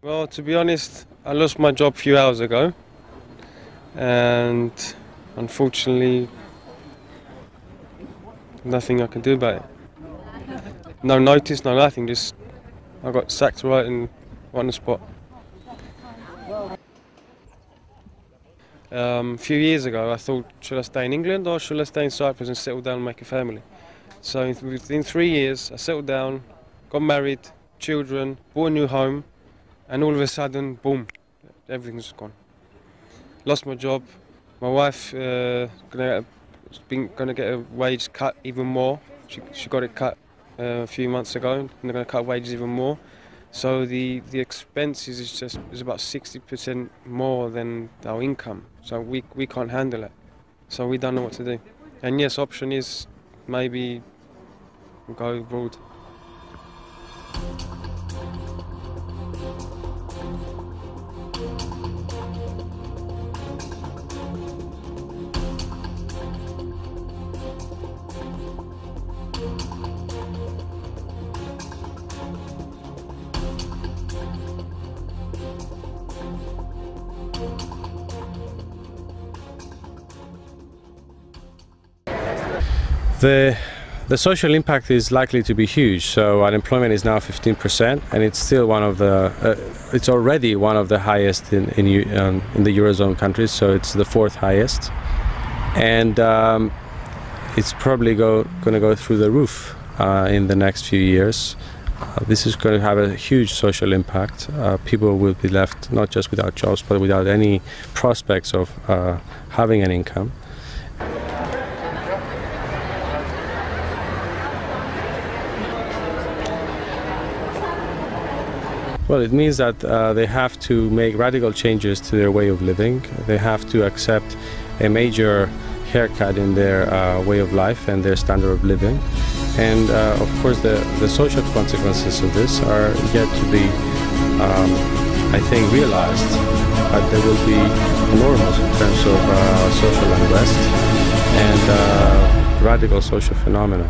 Well, to be honest, I lost my job a few hours ago, and unfortunately, nothing I can do about it. No notice, no nothing. Just I got sacked right in on the spot. Um, a few years ago, I thought, should I stay in England or should I stay in Cyprus and settle down and make a family? So within three years, I settled down, got married, children, bought a new home, and all of a sudden, boom, everything's gone. Lost my job. My wife uh, gonna been gonna get a wage cut even more. She, she got it cut uh, a few months ago, and they're gonna cut wages even more. So the the expenses is just is about sixty percent more than our income. So we we can't handle it. So we don't know what to do. And yes, option is maybe go abroad. The the social impact is likely to be huge. So unemployment is now 15%, and it's still one of the uh, it's already one of the highest in in, um, in the eurozone countries. So it's the fourth highest, and um, it's probably go going to go through the roof uh, in the next few years. Uh, this is going to have a huge social impact. Uh, people will be left not just without jobs, but without any prospects of uh, having an income. Well, it means that uh, they have to make radical changes to their way of living. They have to accept a major haircut in their uh, way of life and their standard of living. And uh, of course, the, the social consequences of this are yet to be, um, I think, realized. But they will be enormous in terms of uh, social unrest and uh, radical social phenomena.